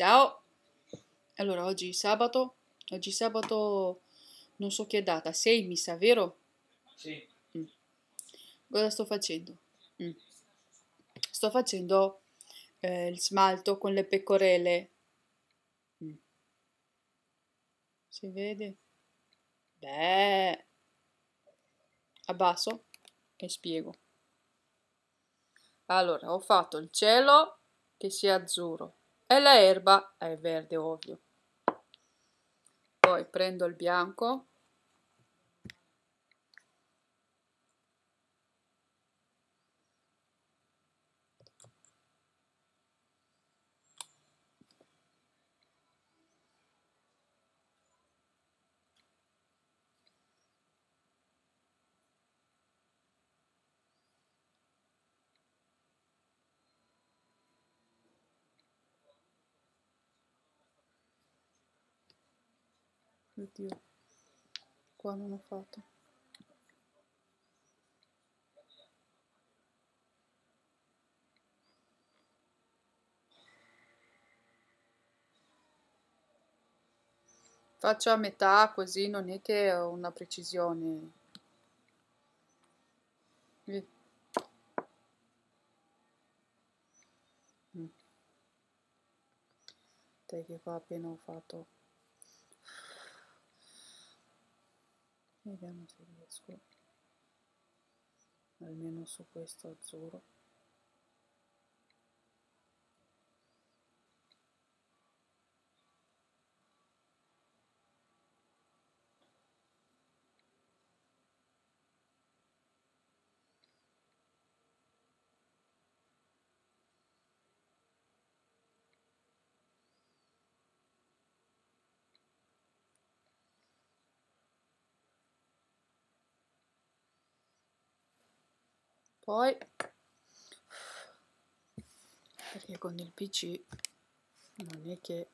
Ciao! Allora, oggi sabato. Oggi sabato, non so che data, 6 mi sa, vero? Sì. Mm. Cosa sto facendo? Mm. Sto facendo eh, il smalto con le pecorelle. Mm. Si vede? Beh, abbasso e spiego. Allora, ho fatto il cielo che sia azzurro e la erba è verde ovvio. Poi prendo il bianco Oddio, qua non ho fatto. Faccio a metà così non è che ho una precisione. Mm. Dai che qua appena ho fatto vediamo se riesco almeno su questo azzurro poi perché con il pc non è che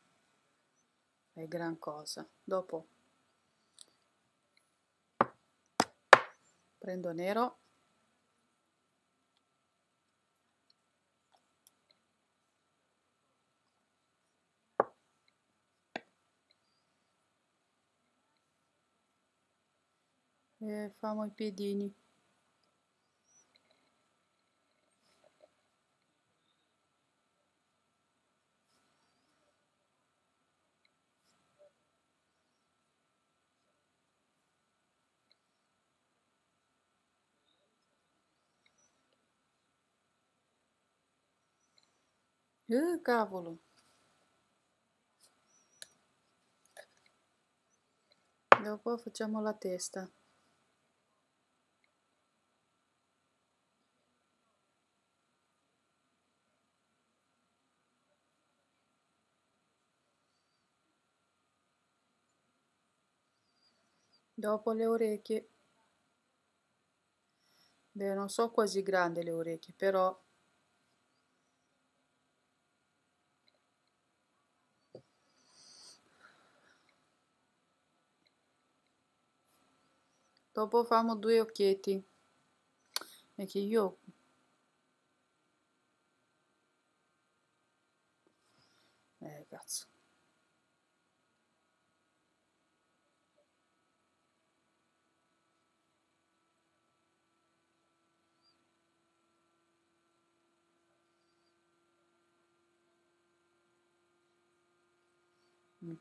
è gran cosa. Dopo prendo nero. E famo i piedini Uh, cavolo. Dopo facciamo la testa. Dopo le orecchie. Beh, non so quasi grandi le orecchie, però Dopo famo due occhietti. E che io... Eh, cazzo. Mm.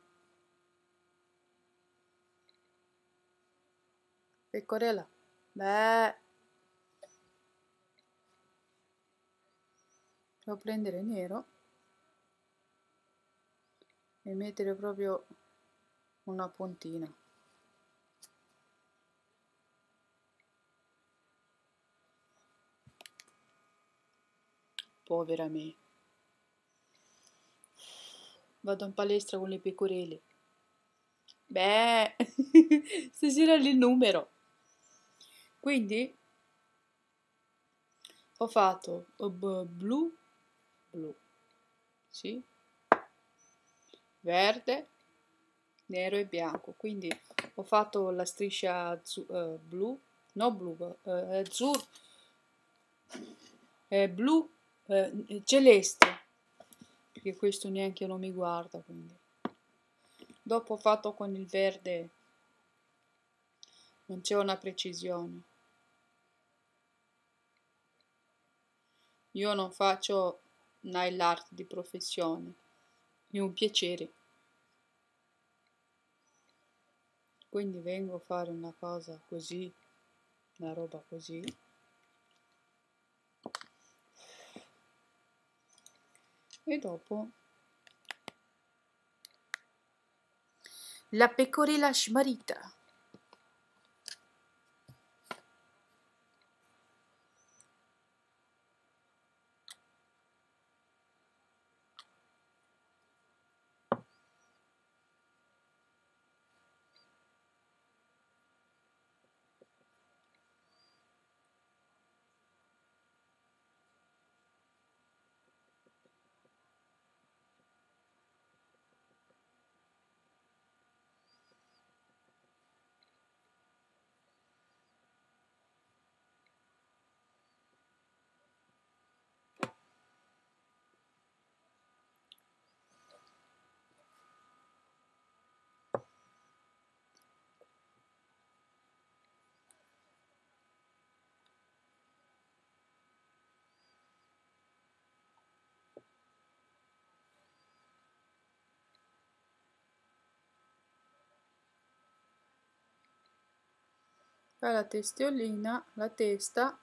Pecorella. Beh. Devo prendere nero e mettere proprio una puntina. Povera me. Vado in palestra con le pecorelle. Beh, stasera il numero. Quindi ho fatto blu, blu, sì, verde, nero e bianco. Quindi ho fatto la striscia uh, blu, no blu, uh, azzurro, eh, blu, uh, celeste, perché questo neanche non mi guarda quindi dopo ho fatto con il verde non c'è una precisione io non faccio nail art di professione è un piacere. Quindi vengo a fare una cosa così una roba così. E dopo la pecorella smarrita fa la testiolina, la testa.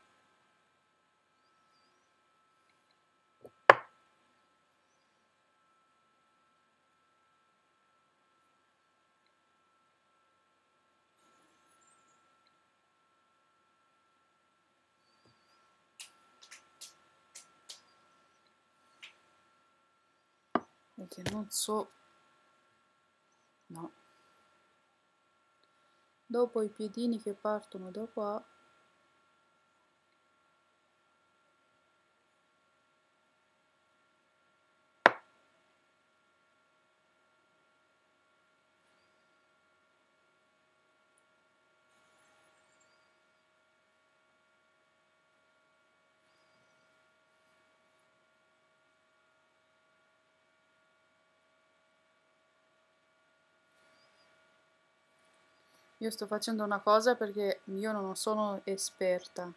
Perché non so no dopo i piedini che partono da qua Io sto facendo una cosa perché io non sono esperta.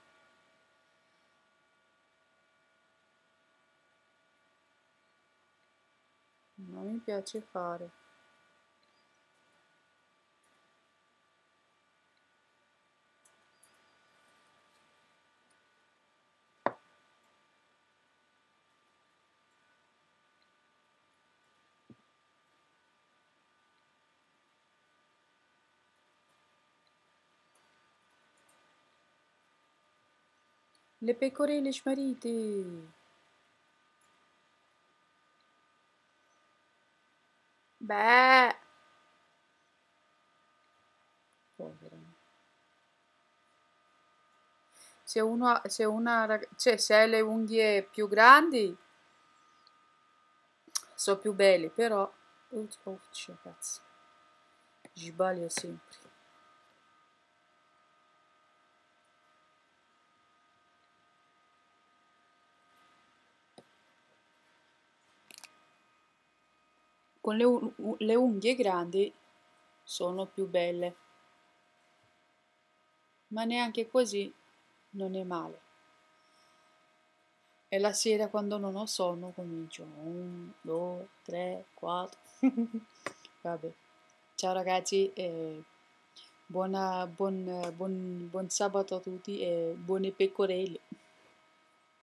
Non mi piace fare. Le pecorelle smarrite. Beh. Povera. Se uno se una cioè se hai le unghie più grandi sono più belle, però oh, oh cazzo. Sbaglio sempre. Con le, le unghie grandi sono più belle. Ma neanche così non è male. E la sera quando non ho sonno comincio. Un, due, tre, quattro. Vabbè. Ciao ragazzi, eh, buona, buon, buon, buon sabato a tutti e buone pecorelle.